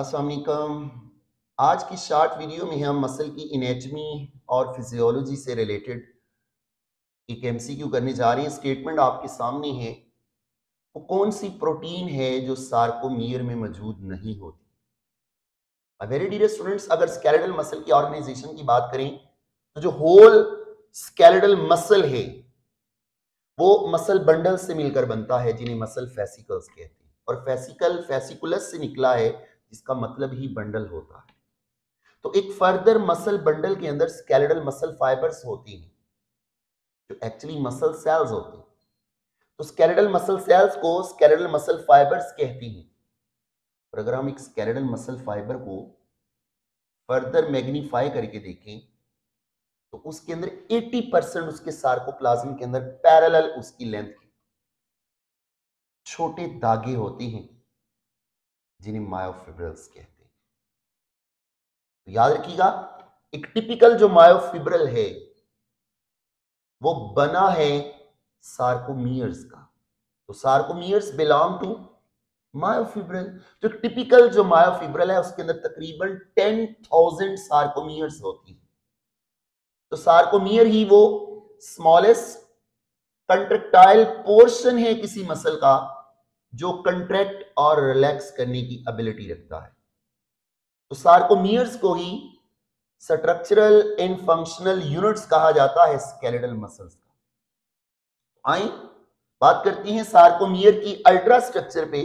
अस्सलाम वालेकुम। आज की शार्ट वीडियो में हम मसल की इनेटमी और फिजियोलॉजी से रिलेटेड एक एमसीक्यू करने जा रहे हैं। स्टेटमेंट आपके सामने है, वो कौन सी प्रोटीन है जो सार्कोमियर में मौजूद नहीं होती? वेरी डियर स्टूडेंट्स अगर स्केलेटल मसल की ऑर्गेनाइजेशन की बात करें तो जो होल स्केलेटल मसल है, वो मसल बंडल से मिलकर बनता है, जिन्हें मसल फेसिकल्स कहते हैं। और फैसिकल फेसिकुलस से निकला है जिसका मतलब ही बंडल होता है। तो एक फर्दर मसल बंडल के अंदर स्केलेटल मसल फाइबर्स होती हैं, जो एक्चुअली मसल सेल्स होते हैं। तो स्केलेटल मसल सेल्स को स्केलेटल मसल फाइबर्स कहती हैं। और अगर हम एक स्केलेटल मसल फाइबर को फर्दर मैग्नीफाई करके देखें तो उसके अंदर 80 परसेंट उसके सार्कोप्लाज्म के अंदर पैरेलल उसकी लेंथ छोटे धागे होते हैं। जिन्हें मायोफिब्रल्स कहते हैं। तो याद रखिएगा, एक टिपिकल जो मायोफिब्रल है, वो बना है सार्कोमियर्स का। तो सार्कोमियर्स बिलोंग टू मायोफिब्रल तो टिपिकल जो मायोफिब्रल है, उसके अंदर तकरीबन टेन थाउज़ेंड सार्कोमियर्स होती है। तो सार्कोमियर ही वो स्मॉलेस्ट कंट्रेक्टाइल पोर्शन है किसी मसल का, जो कंट्रैक्ट और रिलैक्स करने की एबिलिटी रखता है। तो सार्कोमियर्स को ही स्ट्रक्चरल एंड फंक्शनल यूनिट्स कहा जाता है स्केलेटल मसल्स का। आई बात करती हैं सार्कोमियर की अल्ट्रा स्ट्रक्चर पे।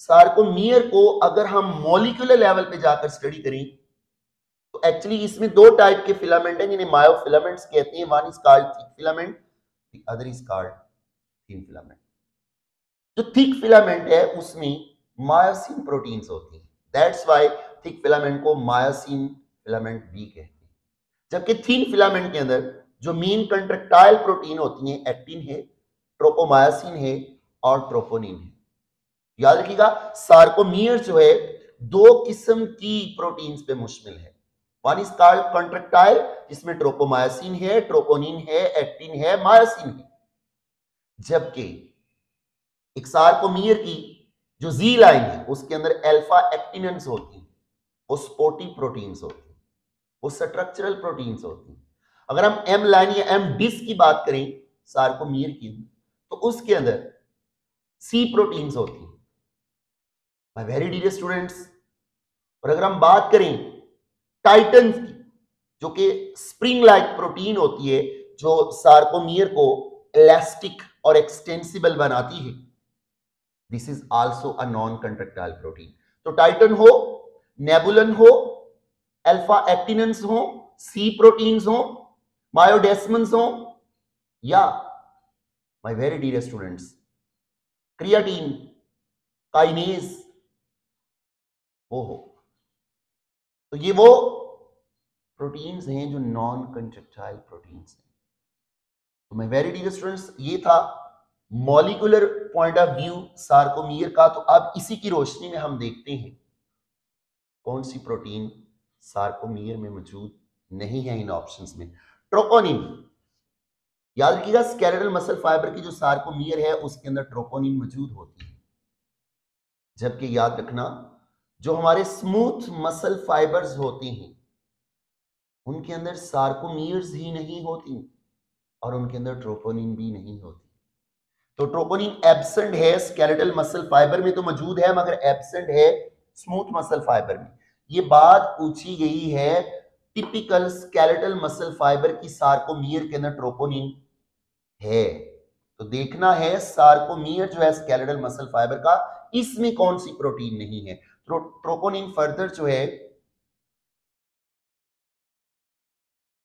सार्कोमियर को अगर हम मॉलिक्यूलर लेवल पे जाकर स्टडी करें तो एक्चुअली इसमें दो टाइप के फिलामेंट हैं, जिन्हें मायोफिलामेंट्स कहते हैं। One is thick filament the other is thin filament जो थिक फिलामेंट है, उसमें मायोसिन प्रोटीन्स होती हैं। दैट्स व्हाई थिक फिलामेंट को मायोसिन फिलामेंट भी कहते हैं। जबकि थिन फिलामेंट के अंदर जो मेन कंट्रेक्टाइल प्रोटीन होती है एक्टिन है ट्रोपोमायोसिन है और ट्रोपोनिन है। याद रखिएगा सार्कोमियर जो है, दो किस्म की प्रोटीन्स पे मुश्तमिल है। वन इज़ कॉल्ड कॉन्ट्रेक्टाइल जिसमें ट्रोपोमायोसिन है ट्रोपोनिन है एक्टिन है, मायोसिन है। जबकि सार्कोमियर की जो जी लाइन है, उसके अंदर अल्फ़ा एक्टिनेंस होती है, वो स्पोर्टिव प्रोटीन्स होती है, वो स्ट्रक्चरल प्रोटीन्स होती हैं। अगर हम एम लाइन या एम डिस की बात करें सार्कोमियर की तो उसके अंदर सी प्रोटीन्स होती हैं। माय वेरी डियर स्टूडेंट्स और अगर हम बात करें टाइटन की, जो कि स्प्रिंग लाइक प्रोटीन होती है, जो सार्कोमियर को इलास्टिक और एक्सटेंसिबल बनाती है this is also a non contractile protein तो टाइटन हो नेबुलन हो अल्फ़ा एक्टिनेंस हो सी प्रोटीन्स हो मायोडेस्मन्स हो, या my very dear students creatine kinase वो हो। तो ये वो प्रोटीन्स हैं जो नॉन कंट्रेक्टाइल प्रोटीन्स हैं। तो मैं वेरी डियर स्टूडेंट्स ये था molecular point of view sarcomere का तो अब इसी की रोशनी में हम देखते हैं, कौन सी प्रोटीन सार्कोमियर में मौजूद नहीं है इन ऑप्शंस में? ट्रोपोनिन याद रखिएगा, स्केलेटल मसल फाइबर की जो सार्कोमियर है, उसके अंदर ट्रोपोनिन मौजूद होती है। जबकि याद रखना, जो हमारे स्मूथ मसल फाइबर्स होते हैं, उनके अंदर सार्कोमियर्स ही नहीं होती, और उनके अंदर ट्रोपोनिन भी नहीं होती। तो ट्रोपोनिन एबसेंट है स्केलेटल मसल फाइबर में तो मौजूद है, मगर एबसेंट है स्मूथ मसल फाइबर में। ये बात पूछी गई है टिपिकल स्केलेटल मसल फाइबर की सार्कोमियर के अंदर ट्रोपोनिन है। तो देखना है सार्कोमियर जो है स्केलेटल मसल फाइबर का, इसमें कौन सी प्रोटीन नहीं है? ट्रोपोनिन फर्दर जो है,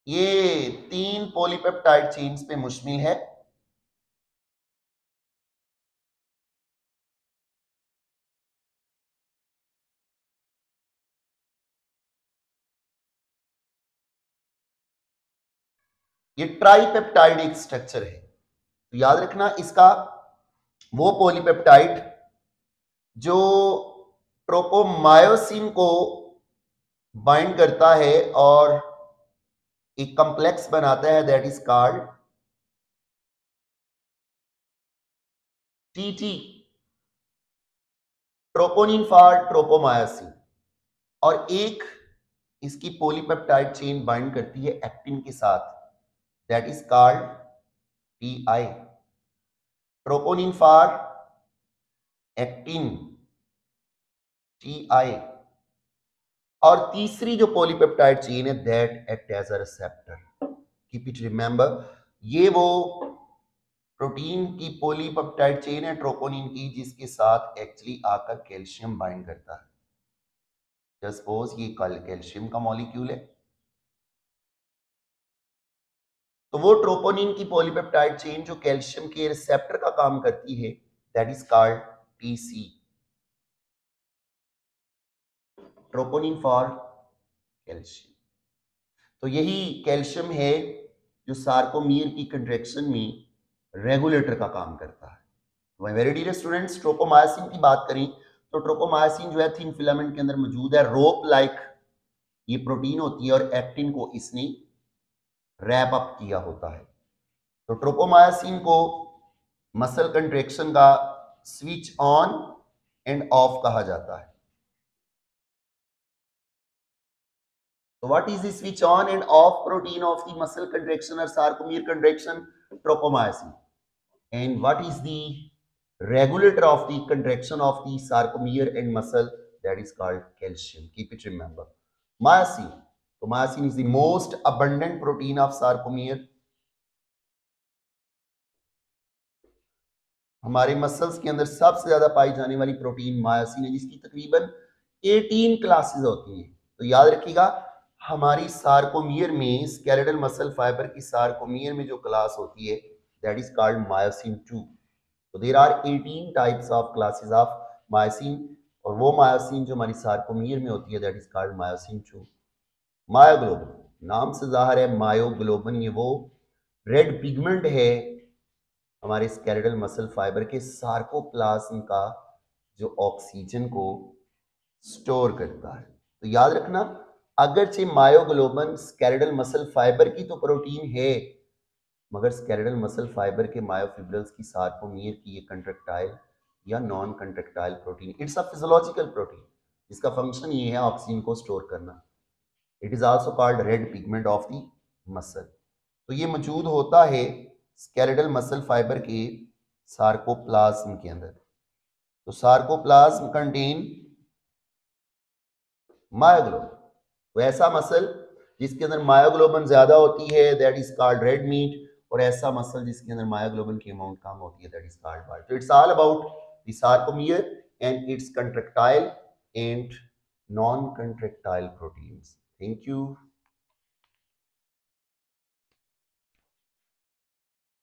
ये तीन पोलीपेप्टाइड चेन्स पे मुश्मिल है। ये ट्राईपेप्टाइड एक स्ट्रक्चर है। तो याद रखना इसका वो पॉलीपेप्टाइड जो ट्रोपोमायोसिन को बाइंड करता है और एक कंप्लेक्स बनाता है that is called TT troponin for tropomyosin और एक इसकी पोलीपेप्टाइड चेन बाइंड करती है एक्टिन के साथ। Is called T I troponin for actin T I और तीसरी जो पॉलीपेप्टाइड चेन है that act as a receptor keep it remember ये वो प्रोटीन की पॉलीपेप्टाइड चेन है ट्रोपोनिन की, जिसके साथ एक्चुअली आकर कैल्शियम बाइंड करता है। सपोज़ ये कल कैल्शियम का मॉलिक्यूल है। तो वो ट्रोपोनिन की पॉलीपेप्टाइड चेन जो कैल्शियम के रिसेप्टर का काम करती है that is called TC troponin for calcium तो यही कैल्शियम है जो सार्कोमीर की कंट्रेक्शन में रेगुलेटर का काम करता है। वेरी डियर स्टूडेंट्स ट्रोपोमायसिन की बात करें तो ट्रोपोमायसिन जो है थिन फिलामेंट के अंदर मौजूद है रोप लाइक ये प्रोटीन होती है और एक्टिन को इसने रैप अप किया होता है। तो ट्रोपोमायासिन को मसल कंट्रेक्शन का स्विच ऑन एंड ऑफ़ कहा जाता है। तो what is the switch on and off protein of the muscle contraction और sarcomere contraction tropomyosin and what is the regulator of the contraction of the sarcomere and muscle that is called calcium keep it remember myosin myosin is the most abundant protein of sarcomere. हमारे muscles के अंदर सबसे ज़्यादा पाई जाने वाली protein मायासिन है, जिसकी तकरीबन 18 क्लासेस होती हैं। तो याद रखिएगा, हमारी सार्कोमियर में स्केलेटल मसल फाइबर की सार्कोमियर में जो क्लास होती है, that is called myosin 2 so there are 18 types of classes of myosin और वो मायोसिन जो हमारी सार्कोमियर में होती है that is called myosin 2 myoglobin नाम से ज़ाहिर है मायोग्लोबन ये वो रेड पिगमेंट है हमारे स्केलेटल मसल फाइबर के सार्कोप्लाज्म का जो ऑक्सीजन को स्टोर करता है। तो याद रखना, अगरचे मायोग्लोबन स्केलेटल मसल फाइबर की तो प्रोटीन है, मगर स्केलेटल मसल फाइबर के मायोफिब्रल्स की सार्कोमियर की ये कंट्रेक्टाइल या non contractile protein it's a physiological protein जिसका फ़ंक्शन ये है ऑक्सीजन को स्टोर करना। It is also called red pigment of the muscle तो ये मौजूद होता है स्केलेटल मसल फाइबर के सार्कोप्लाज्म के अंदर। तो सार्कोप्लाज्म कंटेन मायोग्लोबन तो ऐसा मसल जिसके अंदर मायोग्लोबन ज़्यादा होती है that is called red meat और ऐसा मसल जिसके अंदर मायोग्लोबिन की अमाउंट कम होती है दैट इज़ कॉल्ड बाल तो it's all about the sarcomere and its contractile and non contractile proteins thank you